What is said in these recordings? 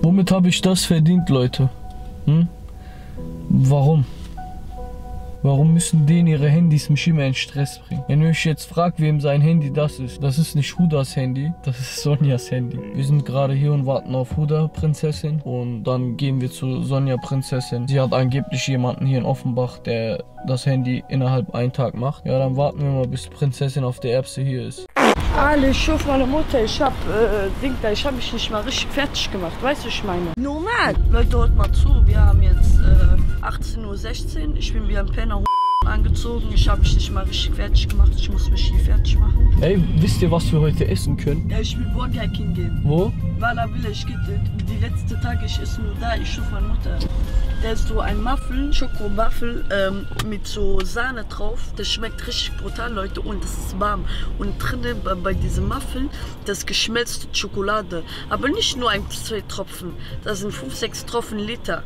Womit habe ich das verdient, Leute? Hm? Warum? Warum müssen denen ihre Handys mich immer in Stress bringen? Wenn ihr euch jetzt fragt, wem sein Handy das ist, das ist nicht Hudas Handy, das ist Sonjas Handy. Wir sind gerade hier und warten auf Huda Prinzessin und dann gehen wir zu Sonja Prinzessin. Sie hat angeblich jemanden hier in Offenbach, der das Handy innerhalb einen Tag macht. Ja, dann warten wir mal, bis die Prinzessin auf der Erbse hier ist. Ali, ich hoffe, meine Mutter, ich hab, äh, Ding da, ich hab mich nicht mal richtig fertig gemacht, weißt du, ich meine. Normal. Leute, hört mal zu, wir haben jetzt äh, 18.16 Uhr, ich bin wie ein Penner angezogen, ich habe mich nicht mal richtig fertig gemacht, ich muss mich hier fertig machen. Ey, wisst ihr, was wir heute essen können? Ja, ich will Burger King gehen. Wo? Er will, ich geht, die letzten Tage, ich esse nur da, ich hoffe, meine Mutter. Der ist so ein Muffin, Schokowaffel ähm, mit so Sahne drauf. Das schmeckt richtig brutal, Leute, und das ist warm. Und drinnen bei, bei diesem Muffin, das geschmelzte Schokolade. Aber nicht nur ein, zwei Tropfen, das sind fünf, sechs Tropfen Liter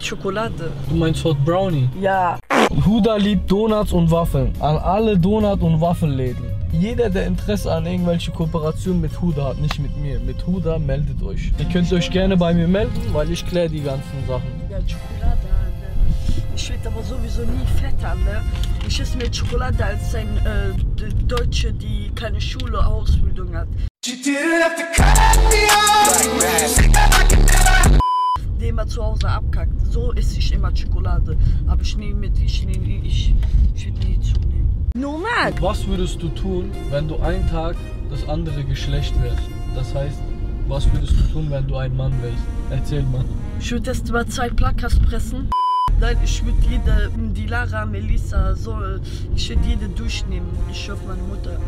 Schokolade. Du meinst Hot Brownie? Ja. Huda liebt Donuts und Waffeln. An alle Donut- und Waffelläden. Jeder, der Interesse an irgendwelche Kooperationen mit Huda hat, nicht mit mir, mit Huda, meldet euch. Ihr könnt euch gerne bei mir melden, weil ich kläre die ganzen Sachen. Ja, Schokolade, ne? Ich werde aber sowieso nie fetter, ne? Ich esse mehr Schokolade als ein äh, Deutsche, die keine Schule, Ausbildung hat. Der immer zu Hause abkackt. So esse ich immer Schokolade. Aber ich nehme mit, ich nehme, ich, ich will nie zunehmen. Normal. Was würdest du tun, wenn du einen Tag das andere Geschlecht wärst? Das heißt, was würdest du tun, wenn du ein Mann wärst? Erzähl mal. Ich würde erst mal zwei Plakas pressen. Nein, ich würde jede, die Lara, Melissa, so, ich würde jede durchnehmen. Ich hoffe, meine Mutter.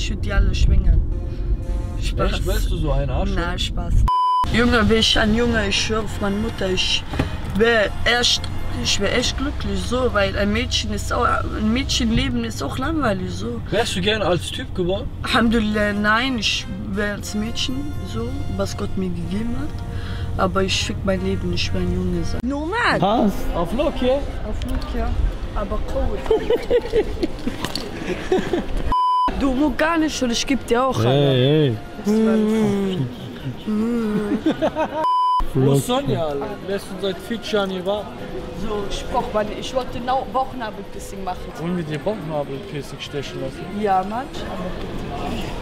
Ich würde die alle schwingen. Spaß. Echt, wärst du so ein Arsch? Na, Spaß. Junge, wäre ich ein Junge, ich schwöre auf meine Mutter, ich wäre echt, ich wäre echt glücklich so, weil ein Mädchen ist auch, ein Mädchenleben ist auch langweilig so. Wärst du gerne als Typ geworden? Alhamdulillah, nein, ich wäre als Mädchen so, was Gott mir gegeben hat. Aber ich fick mein Leben nicht, ich will ein Junge sein. Normal. Pass. Auf Lock, ja? Auf Look, ja. Aber cool. du musst gar nicht und ich geb dir auch eine. hey. Wo ist Sonja, Alter? Wärst du seit vier Jahren hier war? So, ich brauch meine, ich wollte genau Bauchnabelpissing machen. Wollen wir dir Bauchnabelpiercing stechen lassen? Ja, Mann.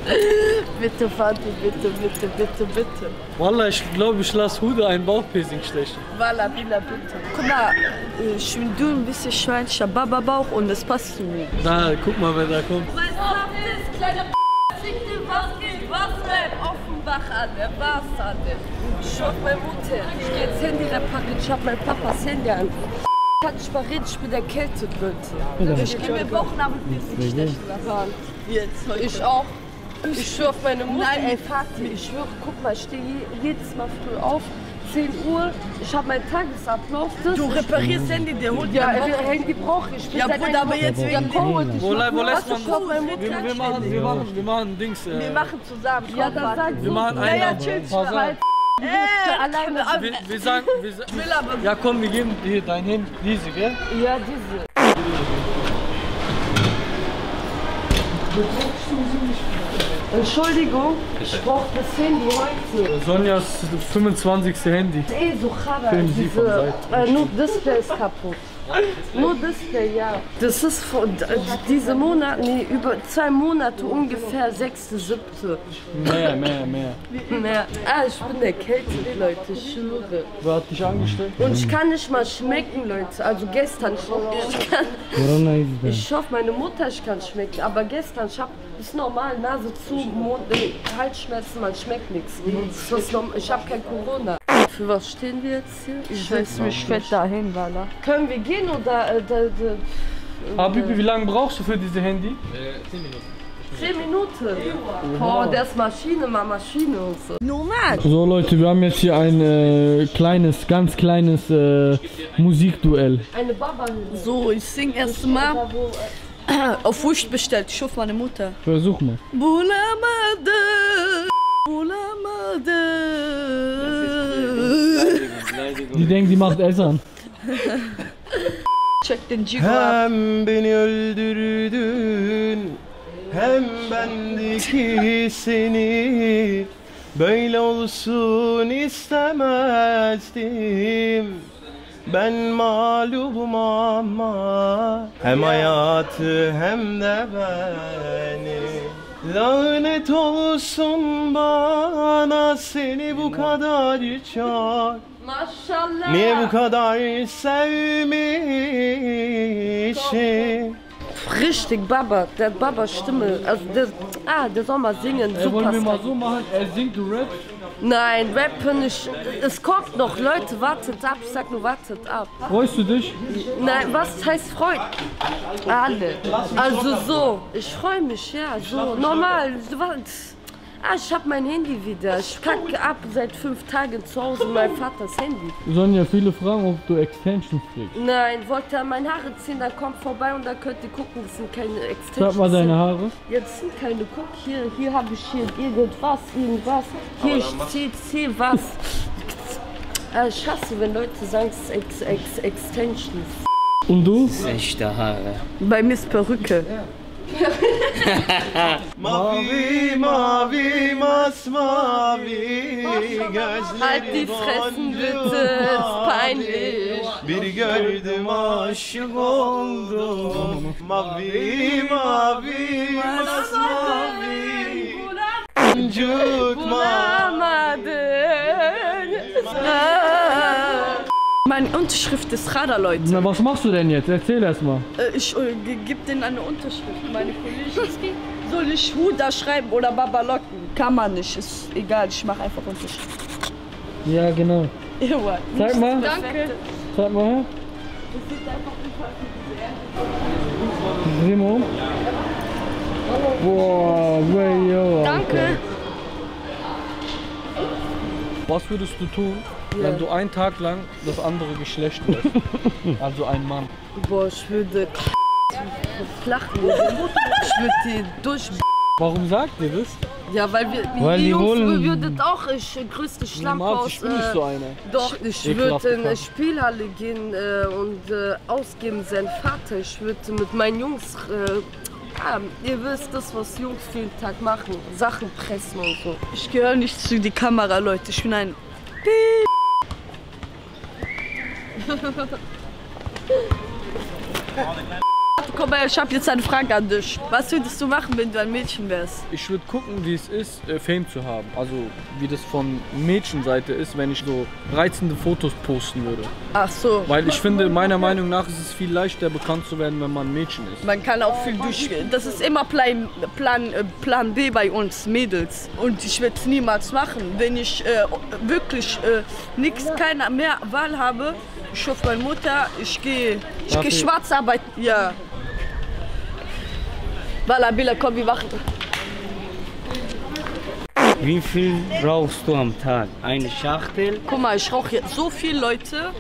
bitte, Vati, bitte, bitte, bitte, bitte. Wallah, ich glaube, ich lasse Huda ein Bauchpiercing stechen. Walla, Billa, bitte. Guck mal, äh, ich bin du ein bisschen Schwein, ich hab Baba-Bauch und das passt zu mir. Da, guck mal, wer da kommt. Was habt ihr, kleine Was geht, was denn? Offenbach an, der war's an. Ich hab meine Mutter. Ich geh jetzt Handy reparieren, ich hab mein Papas Handy an. Kann ich mal reden, ich bin erkältet, Leute. Ich geh mir Bauchnabelpiercing stechen lassen. Jetzt, heute. Ich auch. Ich schwör auf meine Mutter. Nein, ey, Vati, ich schwöre, guck mal, ich stehe je- jedes Mal früh auf. 10 Uhr, ich habe meinen Tagesablauf. Das Du reparierst Handy, der holt ja, äh. Handy brauche ich. Ich Ja, Bruder, aber jetzt wegen ja, dem komm, Handy. ich Wo, wo lässt ich man. Mutter Wir, wir, machen, wir, machen, wir machen Dings. Äh, Wir machen zusammen. Ja, dann sag wir machen einen. ja, chill, Paar Sachen. alleine. Wir, wir sagen. Wir, sa- ja, komm, wir geben dir dein Handy. Diese, gell? Ja, diese. Entschuldigung, ich brauche das Handy heute. Sonjas 25. Handy. Ey, so von diese, äh, nur Display ist kaputt. Nur Display, ja. Das ist von, d- diese Monate, nee, über zwei Monate ungefähr, sechste, siebte. Mehr, mehr, mehr. Mehr. Ah, ich bin erkältet, Leute, ich schwöre. Wer hat dich angestellt? Und ich kann nicht mal schmecken, Leute. Also gestern schon. Ich, kann, Corona ist da. ich hoffe, meine Mutter, ich kann schmecken. Aber gestern, ich hab, ist normal, Nase zu, Mund, äh, Halsschmerzen, man schmeckt nichts. Das Ich habe kein Corona. Für was stehen wir jetzt hier? Ich weiß nicht, fett dahin, Walla. Können wir gehen oder... Äh, da, da, Habibi, wie lange brauchst du für diese Handy? 10 Minuten. Oh, der ist Maschine, mal Maschine und so. Normal. So Leute, wir haben jetzt hier ein äh, kleines, ganz kleines äh, Musikduell. Eine baba So, ich sing erst mal äh, auf Wurst bestellt. Ich hoffe, meine Mutter. Versuch mal. Bulamade, Bulamade. Die denken, die macht Essen. Check den Jigo ab. Hem beni öldürdün Hem bendeki seni. Böyle olsun istemezdim. Ben malum ama Hem hayatı hem de beni. Lanet olsun bana seni bu kadar çok Maşallah. Niye bu kadar sevmişim Richtig, Baba. Der Baba-Stimme. Also, der, ah, der soll mal singen. Ey, Super. wollen wir mal so machen? Er singt, du rap. Nein, rappen nicht. Es kommt noch. Leute, wartet ab. Ich sag nur, wartet ab. Freust du dich? Nein, was heißt Freund? Alle. Also so. Ich freue mich, ja. So, normal. Was- Ah, ich hab mein Handy wieder. Ich kacke ab seit fünf Tagen zu Hause mein Vaters Handy. Sonja, viele fragen, ob du Extensions kriegst. Nein, wollte er meine Haare ziehen, dann kommt vorbei und dann könnt ihr gucken, das sind keine Extensions. Sag mal deine Haare. Jetzt sind keine, guck hier, hier habe ich hier irgendwas, irgendwas. Hier, ich zieh, zieh was. Ah, Ich hasse, wenn Leute sagen, es ist Ex, Ex, Extensions. Und du? Echte Haare. Bei mir ist Perücke. Mavi mavi masmavi gözleri Halt die Fressen bitte, ist peinlich. Bir gördüm aşık oldum. Mavi mavi masmavi. Cutma Amadın. Meine Unterschrift ist Radar, Leute. Na, was machst du denn jetzt? Erzähl erst mal. Äh, Ich äh, ge- geb denen eine Unterschrift. Meine Kollegin. Soll ich Huda schreiben oder Babalocken? Kann man nicht. Ist egal. Ich mache einfach Unterschrift. Ja, genau. Ja, Zeig mal. Danke. Zeig mal her. Dreh mal um. Boah, way, yo. Danke. Was würdest du tun, wenn du einen Tag lang das andere Geschlecht wärst? also ein Mann. Boah, ich würde flach. Ich würde die durch... Warum sagt ihr das? Ja, weil wir, Weil die die Jungs holen- würdet auch ich größte Schlampe aus... ich bin nicht äh, so einer. Doch, ich Ekelhafte würde in eine. Spielhalle gehen äh, und äh, ausgeben sein Vater. Ich würde mit meinen Jungs, äh, ah, ihr wisst das, was Jungs jeden Tag machen, Sachen pressen und so. Ich gehöre nicht zu die Kamera, Leute. Ich bin ein. どうで来たの? Komm her, ich habe jetzt eine Frage an dich. Was würdest du machen, wenn du ein Mädchen wärst? Ich würde gucken, wie es ist, äh, Fame zu haben. Also wie das von Mädchenseite ist, wenn ich so reizende Fotos posten würde. Ach so. Weil ich finde, meiner Meinung nach ist es viel leichter bekannt zu werden, wenn man ein Mädchen ist. Man kann auch viel durch. Das ist immer Plan, Plan, äh, Plan B bei uns Mädels. Und ich werde es niemals machen. Wenn ich äh, wirklich äh, nichts, keine mehr Wahl habe, ich hoffe meine Mutter, ich gehe ich geh ich- schwarz arbeiten. Ja. Walla, Billa, komm, wir machen. Wie viel rauchst du am Tag? Eine Schachtel? Guck mal, ich rauche jetzt so viele Leute,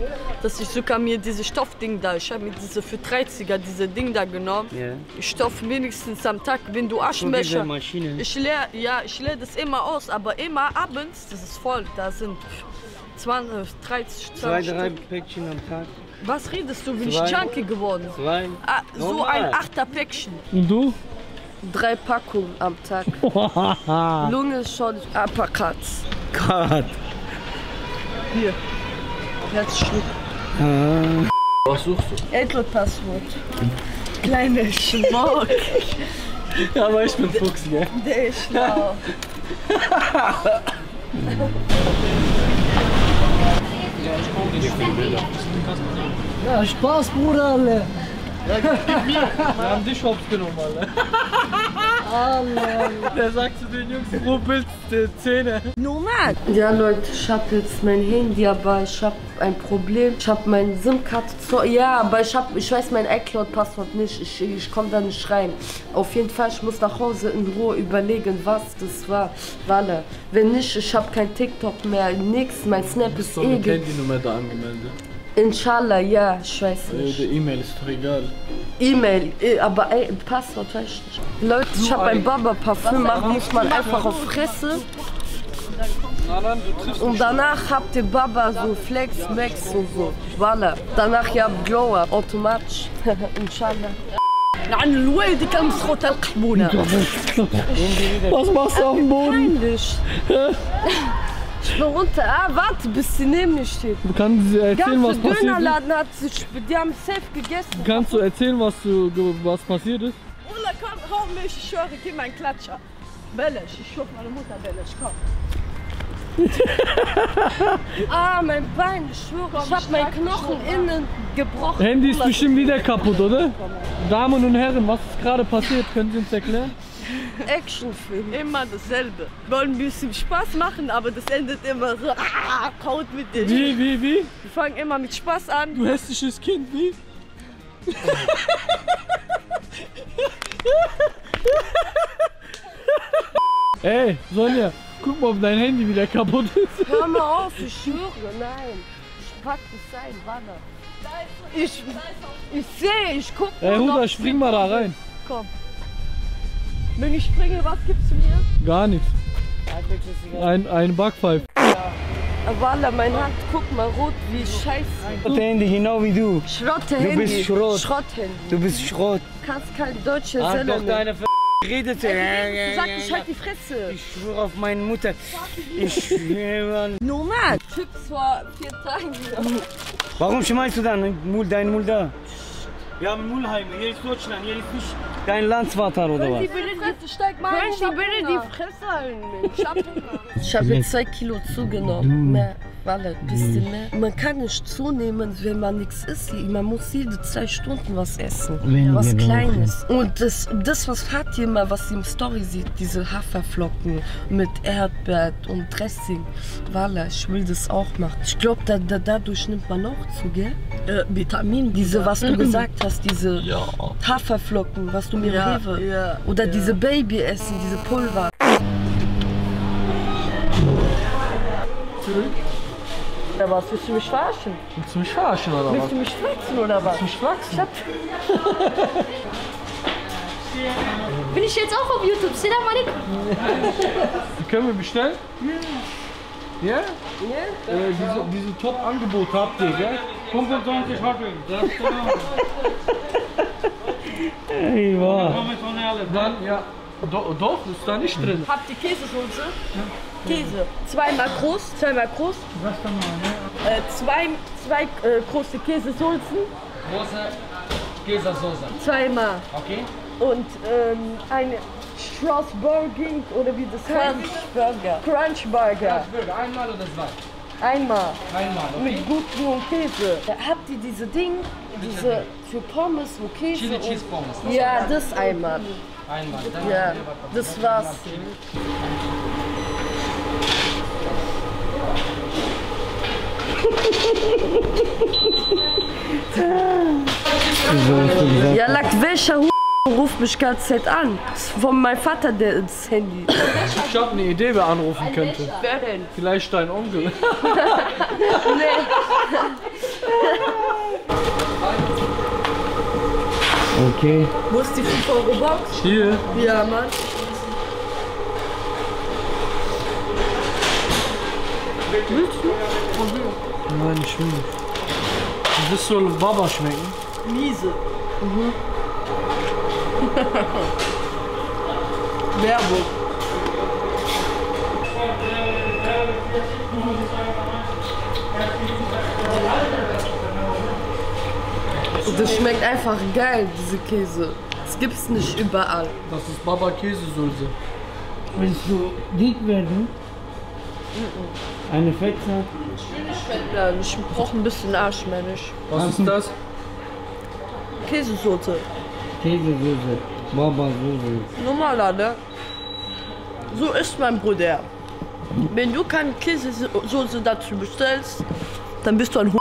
dass ich sogar mir diese Stoffding da, ich habe mir diese für 30er, diese Ding da genommen. Ja. Ich stopfe wenigstens am Tag, wenn du Aschenbecher. Ich leer, ja, ich leer das immer aus, aber immer abends, das ist voll, da sind 20, 30, 20 Zwei, drei Stück. Päckchen am Tag. Was redest du, bin Zwei. ich Junkie geworden? Zwei. Ah, so Normal. ein Achterpäckchen. Und du? Drei Packungen am Tag. Lunge schon. Uppercuts. Gott. Hier. Herzschluck. Was suchst du? Edlo-Passwort. Kleine Schmuck. Ja, aber ich bin Fuchs, gell? Der ist schlau. Ja, Spaß, Bruder, alle. Wir haben dich hops genommen, Alter. Der sagt zu den Jungs, ruppelt die Zähne. Normal. Ja, Leute, ich habe jetzt mein Handy, aber ich habe ein Problem. Ich habe meine SIM-Karte. Ja, aber ich, hab, ich weiß mein iCloud-Passwort nicht. Ich, ich komme da nicht rein. Auf jeden Fall, ich muss nach Hause in Ruhe überlegen, was das war. Walle. Wenn nicht, ich habe kein TikTok mehr, nix. Mein Snap ist So eh. ge- Handynummer da angemeldet. Inshallah, ja, ich weiß Äh, nicht. Die E-Mail ist doch egal. E-Mail, äh, aber ey, Passwort weiß ich nicht. Leute, ich habe ein Baba-Parfüm, machen muss man einfach auf Fresse. Anan, du triffst Und danach habt ihr Baba so Flex, Max und so. Voilà. Danach ja Glow Up, automatisch. Inshallah. يعني الوالد كان مسخوط القحبونه Was machst du auf dem Boden? Peinlich. ich bin runter. Ah, warte, bis sie neben mir steht. Du kannst sie erzählen, was passiert ist. Dönerladen hat sich, die haben safe gegessen. Kannst du erzählen, was, du, was passiert ist? Ola, komm, hau mich, ich höre, gib mir einen Klatscher. Bellisch, ich schuf meine Mutter Bellisch, komm. ah, mein Bein, ich schwöre, ich hab meinen Knochen innen gebrochen. Handy ist bestimmt wieder kaputt, oder? Damen und Herren, was ist gerade passiert? Können Sie uns erklären? Actionfilm. immer dasselbe wir wollen ein bisschen Spaß machen aber das endet immer so ah, kaut mit dir Wie, wie, wie? wir fangen immer mit Spaß an Du hässliches Kind, wie? Ey, Sonja, guck mal, ob dein Handy wieder kaputt ist. Hör mal auf, ich schwöre, nein. Ich pack das ein, warte. Ich, ich sehe, ich guck Ey, nur Huda, spring mal da rein. wenn ich springe was gibst du mir Gar nichts. Ein, ein Backpfeif. Walla, mein Hand, guck mal, rot wie scheiße. Handy, genau wie du. Schrotte Du bist Schrott. Schrotthandy. Du bist Schrott. Kannst kein deutsche Ach doch, deine F redet. Sag ich halt die Fresse. Ich schwöre auf meine Mutter. Ich schwöre. Normal. Chips vor vier Tagen. Warum schmeißt du dann Mul, dein Mul da? Wir haben Mulheime. Hier ist Deutschland. Hier ist nicht dein Landsvater oder was? Die Fresse mal Können ich Sie hab bitte Hunger. die Fresse Mensch? ich hab Hunger Ich habe jetzt zwei Kilo zugenommen. Mehr, Walle, bisschen mehr. Man kann nicht zunehmen, wenn man nichts isst. Man muss jede zwei Stunden was essen. Weniger was. Kleines. Und das, das was Fatih immer, was sie im Story sieht, diese Haferflocken mit Erdbeer und Dressing. Walle, ich will das auch machen. Ich glaube, da, da, dadurch nimmt man auch zu, gell? äh, Vitamin Diese, was du gesagt hast, diese Haferflocken, was du mir Ja, Rewe. ja, Oder diese Babyessen, diese Pulver. Oder was? Willst du mich verarschen? Willst du mich verarschen oder was? Willst du mich flexen oder was? mich flachsen? Bin ich jetzt auch auf YouTube? Selam alaikum. Die können wir bestellen? Ja? Ja? Äh, diese, diese Top-Angebot habt ihr, gell? 25 Hotdog. Das ist. Dann, ja. Do, doch, ist da nicht drin. Habt ihr Käsesoße? Käse. Zweimal groß, zweimal groß. Äh, zwei zwei äh, große Käsesoßen. Große Käsesoße. Zweimal. Okay? Und ähm, eine Strasburging oder wie das heißt. Burger. Crunch Burger. Burger, einmal oder zwei? Einmal. Einmal, okay? Mit Gurken und Käse. Da habt ihr diese Ding, diese für Pommes, wo Käse Chili und... Cheese Pommes. Ja, das einmal. Einmal. Dann Ja, das war's. Ja, lagt welcher Hu ruft mich ganz Zeit an. Das ist von meinem Vater der, das Handy. Ich habe eine Idee, wer anrufen könnte. Wer denn? Vielleicht dein Onkel. Okay. Wo ist die 5 Euro Box? Hier. Ja, Mann. Nein, ich will nicht. Das soll Baba schmecken. Miese. Werbung. Das schmeckt einfach geil, diese Käse. Das gibt's nicht überall. Das ist Baba Käsesoße. Willst du dick werden? Eine Fetzer? Ja, ich brauche ein bisschen Arschmännisch. Was ist das? Käsesoße. Käsesoße. Baba-Soße. Normaler, ne? So ist mein Bruder. Wenn du keine Käsesoße dazu bestellst, dann bist du ein Hu